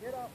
Get up.